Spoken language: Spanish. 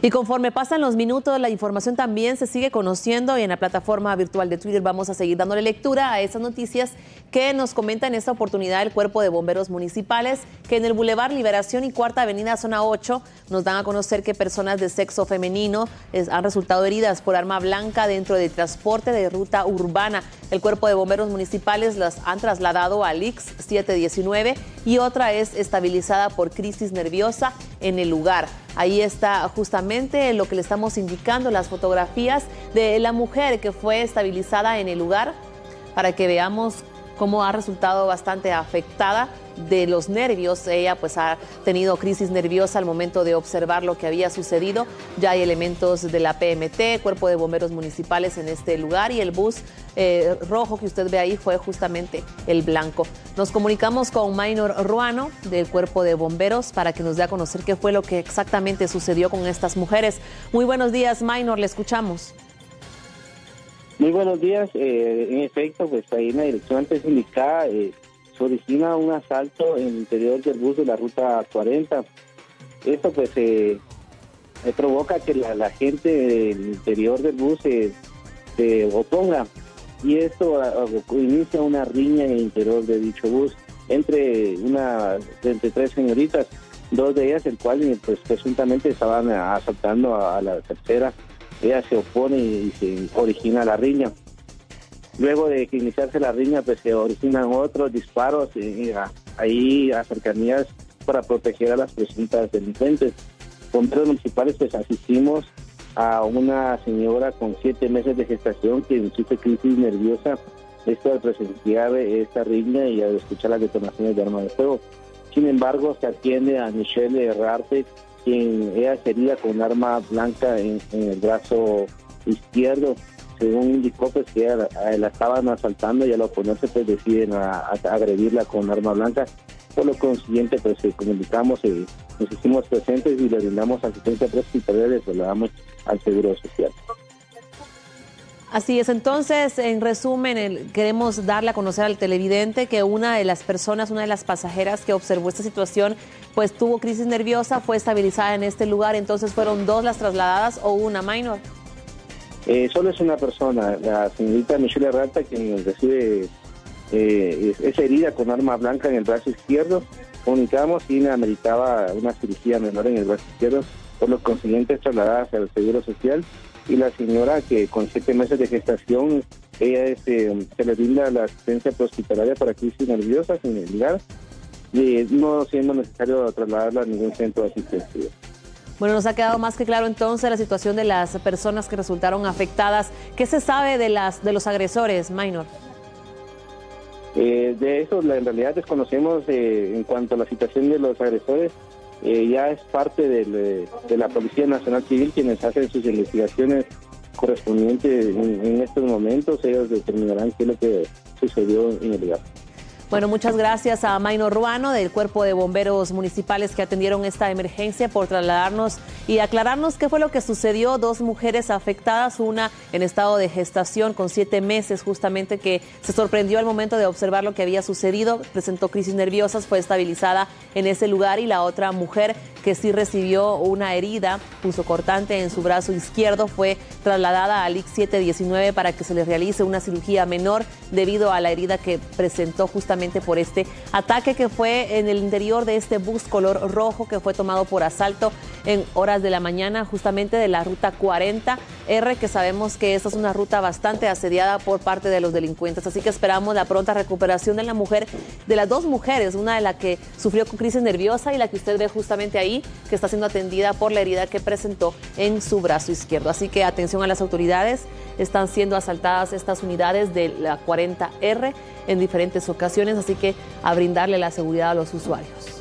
Y conforme pasan los minutos, la información también se sigue conociendo y en la plataforma virtual de Twitter vamos a seguir dándole lectura a esas noticias que nos comenta en esta oportunidad el Cuerpo de Bomberos Municipales, que en el Boulevard Liberación y Cuarta Avenida Zona 8 nos dan a conocer que personas de sexo femenino han resultado heridas por arma blanca dentro del transporte de ruta urbana. El Cuerpo de Bomberos Municipales las han trasladado al IX 719 y otra es estabilizada por crisis nerviosa en el lugar. Ahí está justamente lo que le estamos indicando, las fotografías de la mujer que fue estabilizada en el lugar para que veamos cómo ha resultado bastante afectada de los nervios. Ella pues ha tenido crisis nerviosa al momento de observar lo que había sucedido. Ya hay elementos de la PMT, Cuerpo de Bomberos Municipales en este lugar y el bus eh, rojo que usted ve ahí fue justamente el blanco. Nos comunicamos con Minor Ruano del Cuerpo de Bomberos para que nos dé a conocer qué fue lo que exactamente sucedió con estas mujeres. Muy buenos días, Minor, le escuchamos. Muy buenos días. Eh, en efecto, pues ahí en la dirección antes indicada eh, se origina un asalto en el interior del bus de la ruta 40. Esto pues eh, provoca que la, gente del interior del bus se, oponga y esto inicia una riña en el interior de dicho bus entre una entre tres señoritas, dos de ellas el cual pues presuntamente estaban asaltando a la tercera ella se opone y se origina la riña. Luego de que iniciarse la riña, pues se originan otros disparos y, ahí a cercanías para proteger a las presuntas delincuentes. Bomberos municipales, pues asistimos a una señora con siete meses de gestación que sufre crisis nerviosa, esto al presenciar esta riña y al escuchar las detonaciones de armas de fuego. Sin embargo, se atiende a Michelle Herrarte, quien ella herida con arma blanca en, el brazo izquierdo. Según indicó, pues que ella, la estaban asaltando y al oponerse pues deciden agredirla con arma blanca. Por lo consiguiente, pues eh, comunicamos, eh, nos hicimos presentes y le brindamos asistencia prehospitalaria y le trasladamos al Seguro Social. Así es, entonces, en resumen, queremos darle a conocer al televidente que una de las personas, una de las pasajeras que observó esta situación, pues tuvo crisis nerviosa, fue estabilizada en este lugar, entonces fueron dos las trasladadas o una minor. Eh, solo es una persona, la señorita Michelle Rata, quien recibe eh, esa herida con arma blanca en el brazo izquierdo. Comunicamos y ameritaba una cirugía menor en el brazo izquierdo, por lo consiguiente trasladada hacia Seguro Social y la señora que con siete meses de gestación, ella este, se le brinda la asistencia hospitalaria para crisis nerviosas en el lugar, y no siendo necesario trasladarla a ningún centro de asistencia. Bueno, nos ha quedado más que claro entonces la situación de las personas que resultaron afectadas. ¿Qué se sabe de las de los agresores, Minor? Eh, de eso, en realidad desconocemos eh, en cuanto a la situación de los agresores. Eh, ya es parte de la Policía Nacional Civil quienes hacen sus investigaciones correspondientes en, en estos momentos. Ellos determinarán qué es lo que sucedió en el lugar. Bueno, muchas gracias a Maino Ruano del Cuerpo de Bomberos Municipales que atendieron esta emergencia por trasladarnos y aclararnos qué fue lo que sucedió. Dos mujeres afectadas, una en estado de gestación con siete meses, justamente que se sorprendió al momento de observar lo que había sucedido, presentó crisis nerviosas, fue estabilizada en ese lugar y la otra mujer que sí recibió una herida puso cortante en su brazo izquierdo fue trasladada al IC 719 para que se le realice una cirugía menor debido a la herida que presentó justamente por este ataque que fue en el interior de este bus color rojo que fue tomado por asalto en horas de la mañana justamente de la ruta 40R que sabemos que esta es una ruta bastante asediada por parte de los delincuentes. Así que esperamos la pronta recuperación de la mujer, de las dos mujeres, una de la que sufrió con crisis nerviosa y la que usted ve justamente ahí que está siendo atendida por la herida que presentó en su brazo izquierdo. Así que atención a las autoridades, están siendo asaltadas estas unidades de la 40R en diferentes ocasiones, así que a brindarle la seguridad a los usuarios.